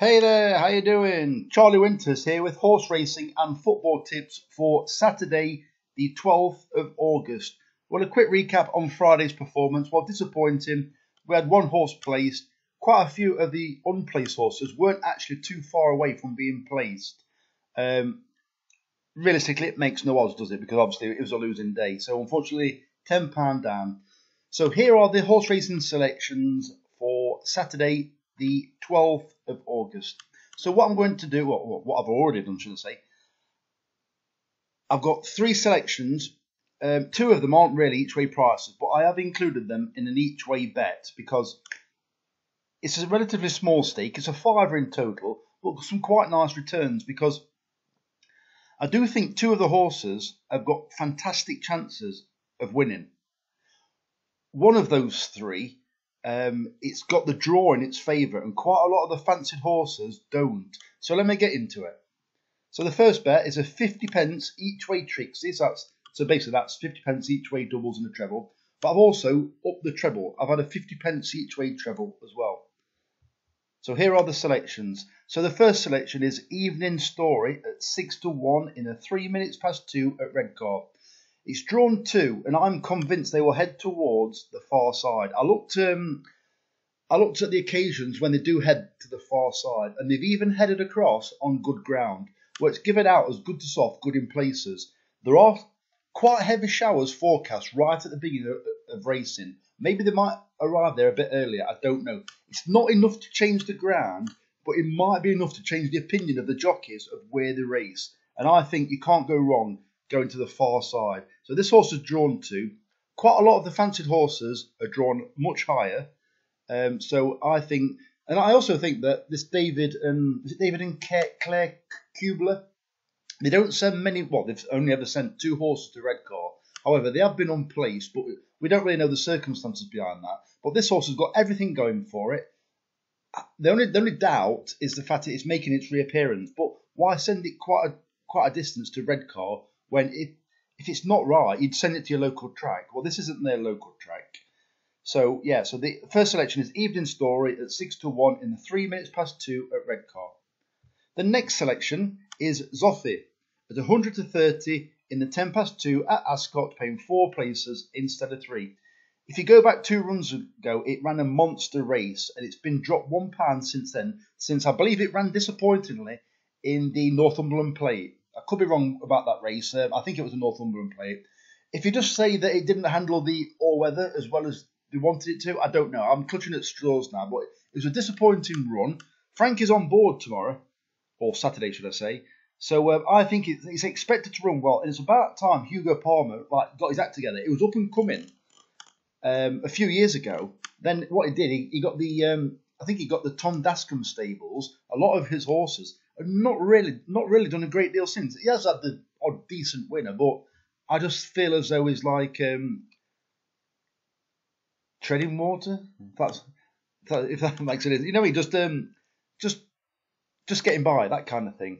Hey there, how you doing? Charlie Winters here with horse racing and football tips for Saturday, the 12th of August. Well, a quick recap on Friday's performance. While disappointing, we had one horse placed. Quite a few of the unplaced horses weren't actually too far away from being placed. Um, realistically, it makes no odds, does it? Because obviously it was a losing day. So unfortunately, £10 down. So here are the horse racing selections for Saturday, the 12th of August. So what I'm going to do, what, what I've already done, should I say, I've got three selections. Um, two of them aren't really each way prices, but I have included them in an each way bet because it's a relatively small stake. It's a fiver in total, but some quite nice returns because I do think two of the horses have got fantastic chances of winning. One of those three um, it's got the draw in its favour, and quite a lot of the fancied horses don't. So let me get into it. So the first bet is a 50 pence each way Trixie. So, that's, so basically that's 50 pence each way doubles and a treble. But I've also upped the treble. I've had a 50 pence each way treble as well. So here are the selections. So the first selection is Evening Story at 6 to 1 in a 3 minutes past 2 at Redcar. It's drawn two, and I'm convinced they will head towards the far side. I looked, um, I looked at the occasions when they do head to the far side, and they've even headed across on good ground, where it's given out as good to soft, good in places. There are quite heavy showers forecast right at the beginning of, racing. Maybe they might arrive there a bit earlier. I don't know. It's not enough to change the ground, but it might be enough to change the opinion of the jockeys of where they race. And I think you can't go wrong going to the far side. So this horse is drawn to. Quite a lot of the fancied horses are drawn much higher. Um, so I think, and I also think that this David and is it David and Claire Kubler, they don't send many. Well, they've only ever sent two horses to Redcar. However, they have been unplaced, but we don't really know the circumstances behind that. But this horse has got everything going for it. The only the only doubt is the fact that it's making its reappearance. But why send it quite a quite a distance to Redcar when if if it's not right, you'd send it to your local track. Well, this isn't their local track. So yeah, so the first selection is Evening Story at six to one in the three minutes past two at Redcar. The next selection is Zoffee at 100 to 30 in the 10 past 2 at Ascot, paying four places instead of three. If you go back two runs ago, it ran a monster race and it's been dropped one pound since then, since I believe it ran disappointingly in the Northumberland Plate. I could be wrong about that race. Um, I think it was a Northumberland plate. If you just say that it didn't handle the all weather as well as they wanted it to, I don't know. I'm clutching at straws now, but it was a disappointing run. Frank is on board tomorrow, or Saturday, should I say? So um, I think it's expected to run well, and it's about time Hugo Palmer like got his act together. It was up and coming um, a few years ago. Then what he did, he, he got the um, I think he got the Tom Dascombe stables. A lot of his horses not really not really done a great deal since. He has had the odd decent winner, but I just feel as though he's like um, treading water. If that's if that makes it, you know, he just um, just just getting by that kind of thing.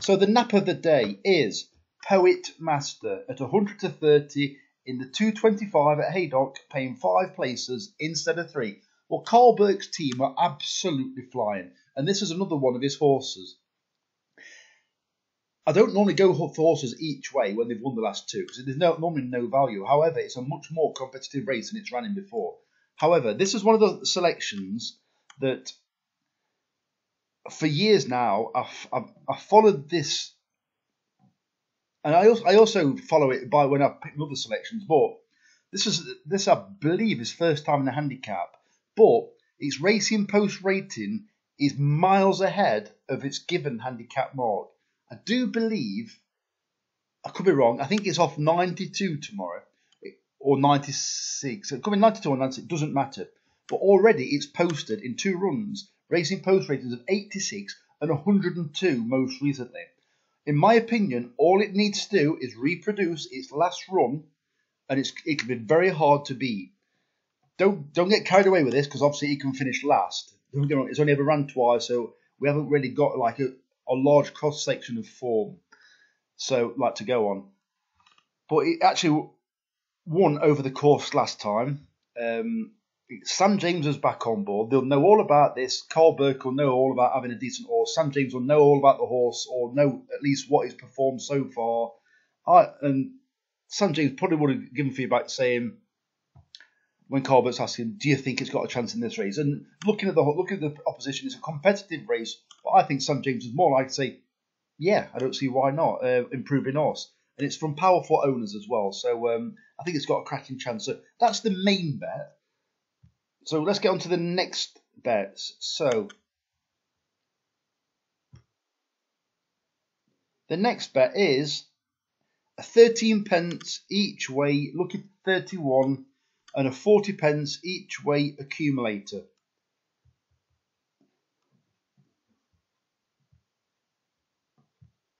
So the nap of the day is Poet Master at 100 to 30 in the 225 at Haydock, paying five places instead of three. Well, Karl Burke's team are absolutely flying, and this is another one of his horses. I don't normally go for horses each way when they've won the last two because there's no, normally no value. However, it's a much more competitive race than it's ran in before. However, this is one of the selections that for years now I've, I've, I've followed this, and I also, I also follow it by when I pick other selections. But this is this I believe is first time in the handicap, but its racing post rating is miles ahead of its given handicap mark. I do believe, I could be wrong, I think it's off 92 tomorrow or 96. It could be 92 or 96, it doesn't matter. But already it's posted in two runs, racing post ratings of 86 and 102 most recently. In my opinion, all it needs to do is reproduce its last run, and it's, it can be very hard to beat. Don't don't get carried away with this because obviously it can finish last. Don't get wrong, it's only ever run twice, so we haven't really got like a, a large cross section of form, so like to go on. But it actually won over the course last time. Um, Sam James is back on board. They'll know all about this. Karl Burke will know all about having a decent horse. Sam James will know all about the horse or know at least what he's performed so far. I, and Sam James probably would have given feedback saying, when Burke's asking, "Do you think it's got a chance in this race?" And looking at the looking at the opposition, it's a competitive race. But I think Sam James is more like to say, "Yeah, I don't see why not." Uh, improving horse, and it's from powerful owners as well. So um, I think it's got a cracking chance. So that's the main bet. So let's get on to the next bets. So the next bet is a 13 pence each way, lucky 31, and a 40 pence each way accumulator.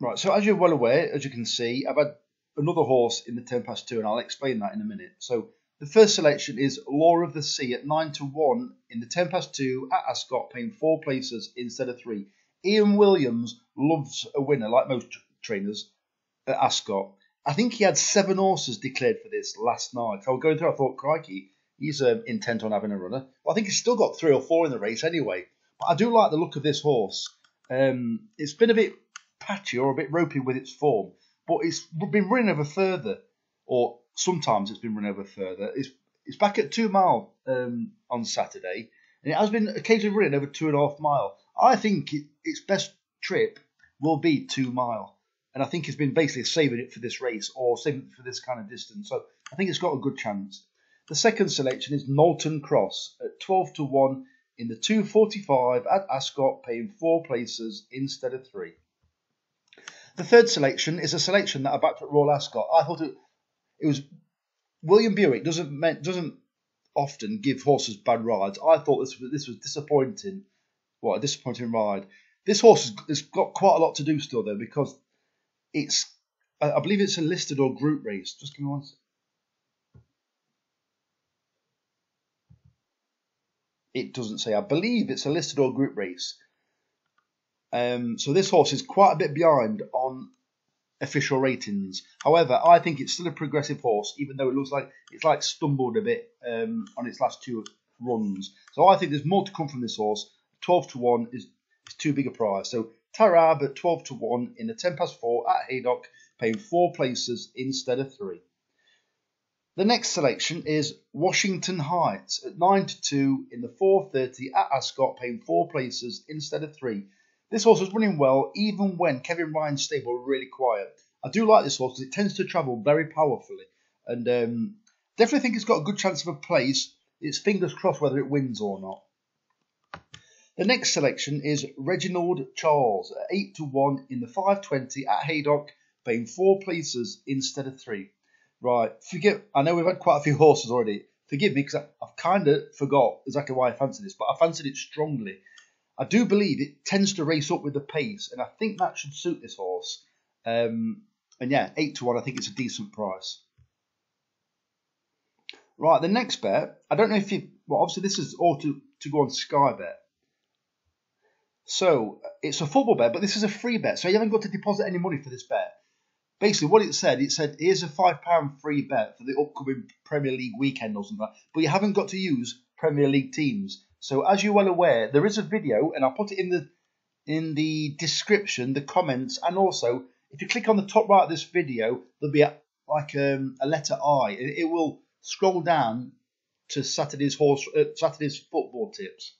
Right, so as you're well aware, as you can see, I've had another horse in the 10 past 2, and I'll explain that in a minute. So the first selection is Law of the Sea at 9 to 1 in the 10 past 2 at Ascot, paying four places instead of three. Ian Williams loves a winner, like most trainers at Ascot. I think he had seven horses declared for this last night. I was going through, I thought, crikey, he's um, intent on having a runner. Well, I think he's still got three or four in the race anyway. But I do like the look of this horse. Um, it's been a bit patchy or a bit ropey with its form, but it's been running over further, or sometimes it's been run over further. It's it's back at two mile um, on Saturday, and it has been occasionally running over two and a half mile. I think it, its best trip will be two mile, and I think he's been basically saving it for this race or saving it for this kind of distance. So I think it's got a good chance. The second selection is Knowlton Cross at twelve to one in the two forty five at Ascot, paying four places instead of three. The third selection is a selection that I backed at Royal Ascot. I thought it it was William Buick doesn't doesn't often give horses bad rides. I thought this was this was disappointing. What a disappointing ride. This horse has got quite a lot to do still though because it's I, believe it's a listed or group race. Just give me one. It doesn't say. I believe it's a listed or group race. Um, so this horse is quite a bit behind on official ratings. However, I think it's still a progressive horse, even though it looks like it's like stumbled a bit um, on its last two runs. So I think there's more to come from this horse. 12 to 1 is, is too big a prize. So Tarab at 12 to 1 in the 10 past 4 at Haydock, paying four places instead of three. The next selection is Washington Heights at 9 to 2 in the 4.30 at Ascot, paying four places instead of three. This horse was running well even when Kevin Ryan's stable really quiet. I do like this horse because it tends to travel very powerfully and um, definitely think it's got a good chance of a place. It's fingers crossed whether it wins or not. The next selection is Reginald Charles at 8 to 1 in the 520 at Haydock, paying four places instead of three. Right, forgive, I know we've had quite a few horses already. Forgive me because I've kind of forgot exactly why I fancied this, but I fancied it strongly. I do believe it tends to race up with the pace, and I think that should suit this horse. Um, and yeah, eight to one, I think it's a decent price. Right, the next bet, I don't know if you, well, obviously this is all to, to go on Sky Bet. So it's a football bet, but this is a free bet, so you haven't got to deposit any money for this bet. Basically, what it said, it said here's a five pound free bet for the upcoming Premier League weekend or something, but you haven't got to use Premier League teams. So as you're well aware, there is a video, and I'll put it in the in the description, the comments, and also if you click on the top right of this video, there'll be a, like um, a letter I. It, it will scroll down to Saturday's horse, uh, Saturday's football tips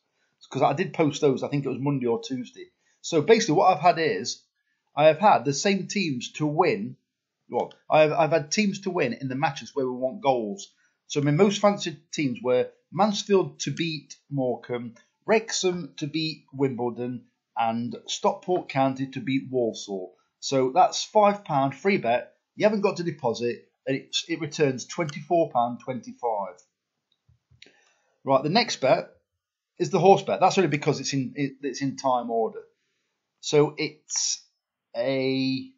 because I did post those. I think it was Monday or Tuesday. So basically, what I've had is I have had the same teams to win. Well, I've, I've had teams to win in the matches where we want goals. So my most fancied teams were Mansfield to beat Morecambe, Wrexham to beat Wimbledon, and Stockport County to beat Walsall. So that's £5 free bet. You haven't got to deposit, and it, it returns £24.25. Right, the next bet is the horse bet. That's only because it's in it, it's in time order. So it's a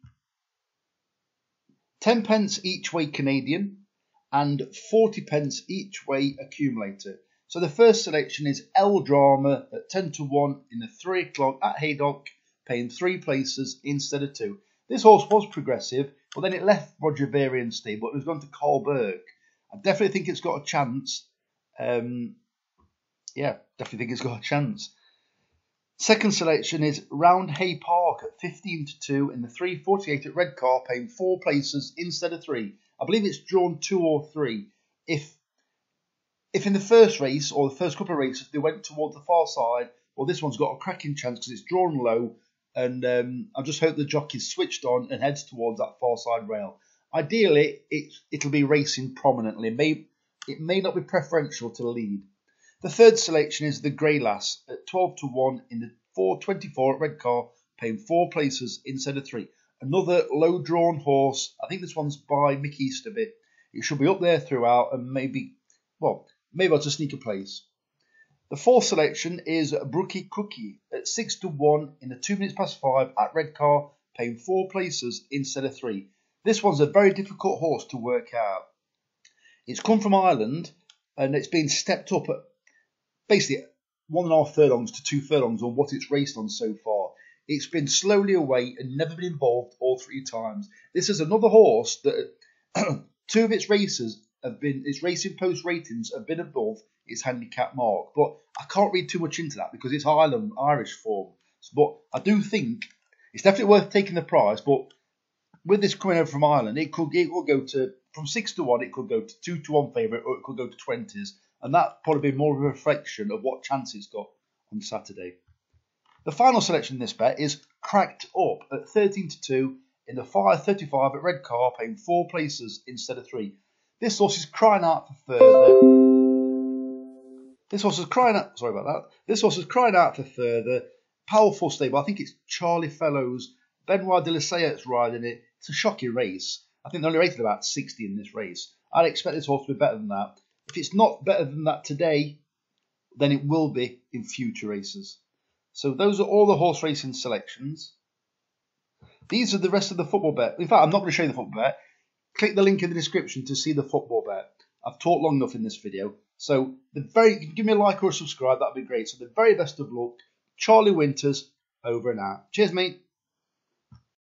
10 pence each way Canadian and 40 pence each way accumulator. So the first selection is L Drama at 10 to 1 in the 3 o'clock at Haydock, paying three places instead of two. This horse was progressive, but then it left Roger Varian stable. It was gone to Karl Burke. I definitely think it's got a chance. Um, yeah, definitely think it's got a chance. Second selection is Roundhay Park at 15 to 2 in the 348 at Redcar, paying four places instead of three. I believe it's drawn two or three. If if in the first race or the first couple of races they went towards the far side, well, this one's got a cracking chance because it's drawn low, and um, I just hope the jockey's switched on and heads towards that far side rail. Ideally, it it'll be racing prominently. It may it may not be preferential to the lead. The third selection is the Grey Lass at 12 to 1 in the 424 at Redcar, paying four places instead of three. Another low drawn horse. I think this one's by Mickey Easterby. It should be up there throughout and maybe, well, maybe I'll just sneak a place. The fourth selection is Brookie Cookie at 6 to 1 in the 2 minutes past 5 at Redcar, paying four places instead of three. This one's a very difficult horse to work out. It's come from Ireland and it's been stepped up at basically one and a half furlongs to two furlongs on what it's raced on so far. It's been slowly away and never been involved all three times. This is another horse that two of its races have been its racing post ratings have been above its handicap mark. But I can't read too much into that because it's Ireland Irish form. But I do think it's definitely worth taking the prize. But with this coming over from Ireland, it could it will go to from six to one, it could go to two to one favourite, or it could go to twenties, and that probably be more of a reflection of what chance it's got on Saturday. The final selection in this bet is cracked up at 13 to 2 in the 535 at Redcar, paying four places instead of three. This horse is crying out for further. This horse is crying out. Sorry about that. This horse is crying out for further. Powerful stable. I think it's Charlie Fellowes. Benoit de la is riding it. It's a shocking race. I think they're only rated about 60 in this race. I'd expect this horse to be better than that. If it's not better than that today, then it will be in future races. So those are all the horse racing selections. These are the rest of the football bet. In fact, I'm not going to show you the football bet. Click the link in the description to see the football bet. I've talked long enough in this video. So the very give me a like or a subscribe, that'd be great. So the very best of luck. Charlie Winters over and out. Cheers, mate.